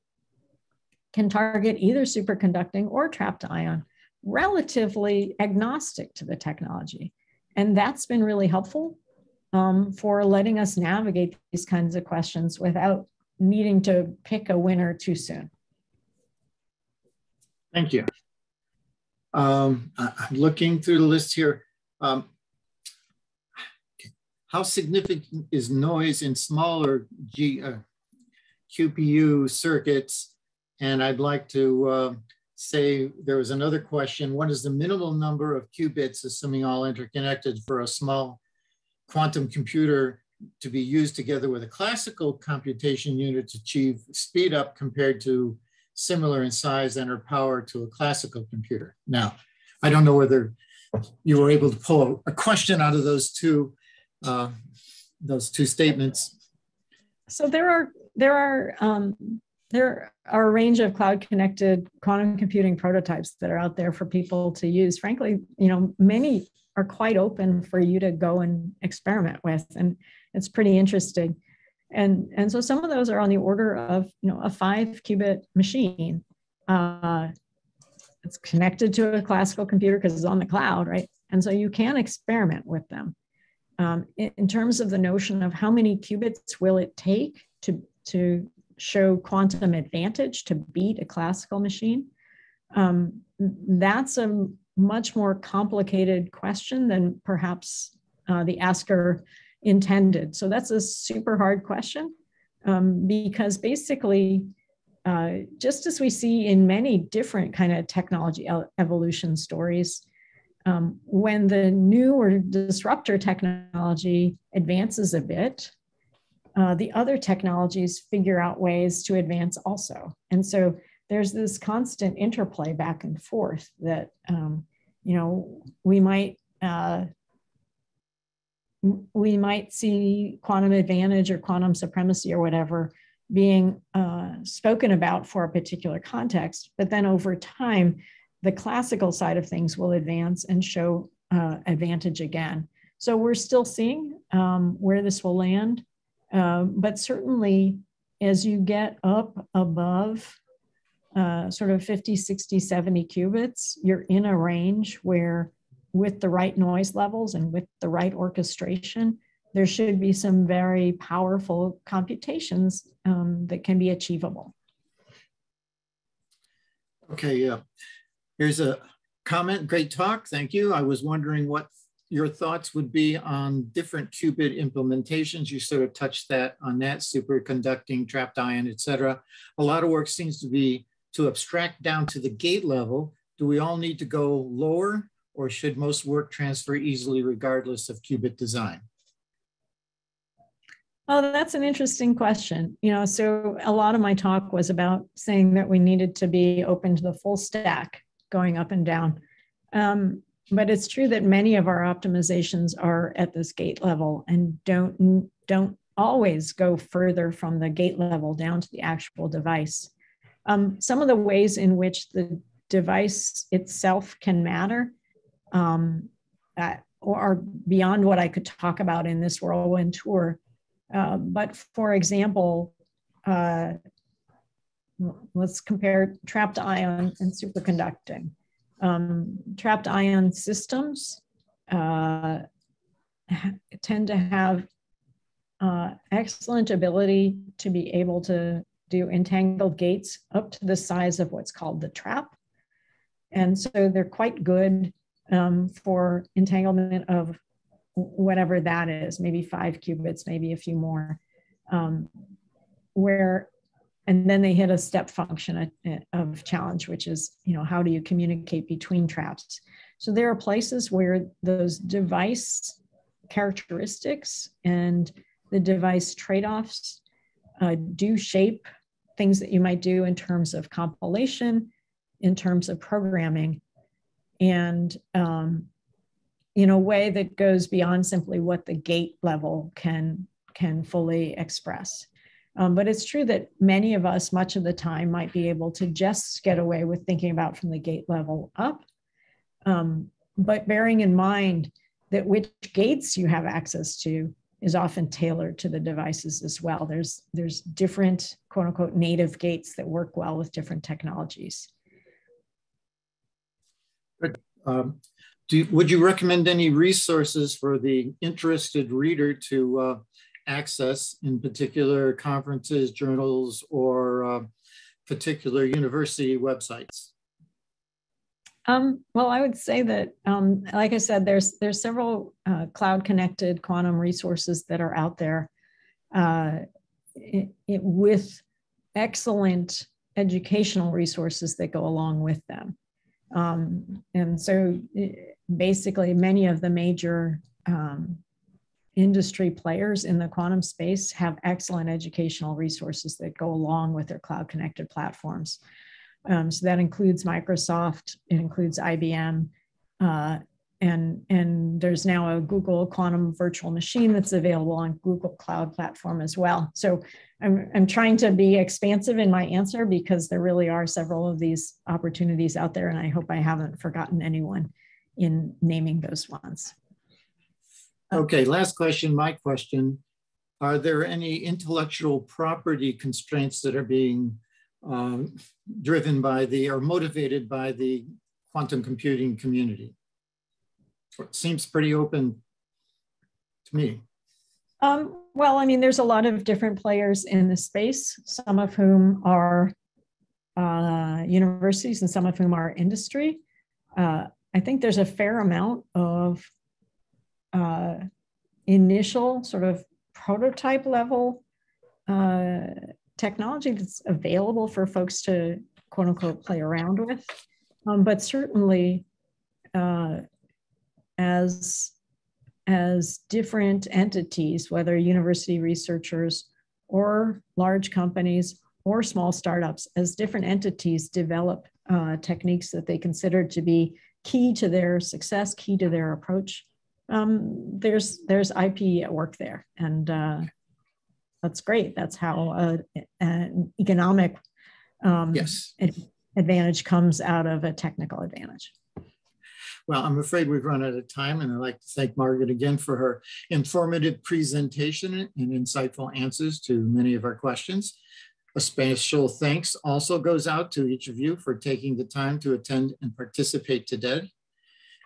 can target either superconducting or trapped ion, relatively agnostic to the technology. And that's been really helpful um, for letting us navigate these kinds of questions without needing to pick a winner too soon. Thank you. Um, I'm looking through the list here. Um, how significant is noise in smaller G, uh, QPU circuits? And I'd like to uh, say there was another question. What is the minimal number of qubits, assuming all interconnected, for a small quantum computer to be used together with a classical computation unit to achieve speed up compared to similar in size and or power to a classical computer. Now, I don't know whether you were able to pull a question out of those two, uh, those two statements. So there are there are um, there are a range of cloud connected quantum computing prototypes that are out there for people to use. Frankly, you know, many are quite open for you to go and experiment with, and it's pretty interesting. And, and so some of those are on the order of you know a five qubit machine. Uh, it's connected to a classical computer because it's on the cloud, right? And so you can experiment with them. Um, in, in terms of the notion of how many qubits will it take to, to show quantum advantage to beat a classical machine, um, that's a much more complicated question than perhaps uh, the asker intended. So that's a super hard question um, because basically, uh, just as we see in many different kind of technology evolution stories, um, when the new or disruptor technology advances a bit, uh, the other technologies figure out ways to advance also. And so there's this constant interplay back and forth that, um, you know, we might. Uh, we might see quantum advantage or quantum supremacy or whatever being uh, spoken about for a particular context, but then over time, the classical side of things will advance and show uh, advantage again. So we're still seeing um, where this will land. Uh, but certainly, as you get up above uh, sort of 50, 60, 70 qubits, you're in a range where, with the right noise levels and with the right orchestration, there should be some very powerful computations um, that can be achievable. Okay, yeah. Here's a comment. Great talk. Thank you. I was wondering what your thoughts would be on different qubit implementations. You sort of touched that on that, superconducting, trapped ion, et cetera. A lot of work seems to be to abstract down to the gate level. Do we all need to go lower or should most work transfer easily regardless of qubit design? Oh, that's an interesting question. You know, so a lot of my talk was about saying that we needed to be open to the full stack going up and down. Um, but it's true that many of our optimizations are at this gate level and don't don't always go further from the gate level down to the actual device. Um, some of the ways in which the device itself can matter um, are beyond what I could talk about in this whirlwind tour. Uh, but for example, uh, let's compare trapped ion and superconducting um, trapped ion systems uh, tend to have uh, excellent ability to be able to do entangled gates up to the size of what's called the trap. And so they're quite good um, for entanglement of whatever that is, maybe five qubits, maybe a few more, um, where and then they hit a step function of challenge which is you know how do you communicate between traps? So there are places where those device characteristics and the device trade-offs uh, do shape things that you might do in terms of compilation in terms of programming. And um, in a way that goes beyond simply what the gate level can can fully express um, but it's true that many of us, much of the time, might be able to just get away with thinking about from the gate level up. Um, but bearing in mind that which gates you have access to is often tailored to the devices as well. There's, there's different quote unquote native gates that work well with different technologies. Um, do, would you recommend any resources for the interested reader to uh, access in particular conferences, journals, or uh, particular university websites? Um, well, I would say that, um, like I said, there's there's several uh, cloud-connected quantum resources that are out there uh, it, it, with excellent educational resources that go along with them. Um, and so, basically, many of the major um, industry players in the quantum space have excellent educational resources that go along with their cloud connected platforms. Um, so that includes Microsoft, it includes IBM, uh, and and there's now a Google Quantum Virtual Machine that's available on Google Cloud Platform as well. So I'm I'm trying to be expansive in my answer because there really are several of these opportunities out there, and I hope I haven't forgotten anyone in naming those ones. Okay, last question. My question: Are there any intellectual property constraints that are being um, driven by the or motivated by the quantum computing community? It seems pretty open to me. Um, well, I mean, there's a lot of different players in the space, some of whom are uh, universities and some of whom are industry. Uh, I think there's a fair amount of uh, initial sort of prototype level uh, technology that's available for folks to quote unquote play around with. Um, but certainly, uh, as as different entities, whether university researchers or large companies or small startups, as different entities develop uh, techniques that they consider to be key to their success, key to their approach, um, there's there's IP at work there, and uh, that's great. That's how uh, an economic um, yes. advantage comes out of a technical advantage. Well, I'm afraid we've run out of time, and I'd like to thank Margaret again for her informative presentation and insightful answers to many of our questions. A special thanks also goes out to each of you for taking the time to attend and participate today.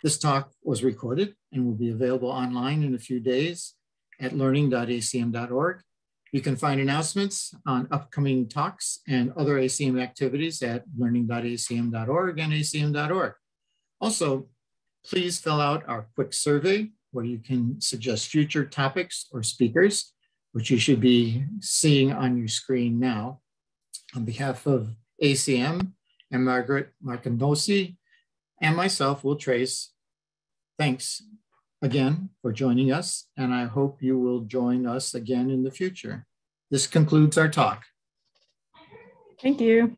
This talk was recorded and will be available online in a few days at learning.acm.org. You can find announcements on upcoming talks and other ACM activities at learning.acm.org and acm.org. Also, please fill out our quick survey where you can suggest future topics or speakers, which you should be seeing on your screen now. On behalf of ACM and Margaret Martonosi and myself, Will Tracz, thanks again for joining us, and I hope you will join us again in the future. This concludes our talk. Thank you.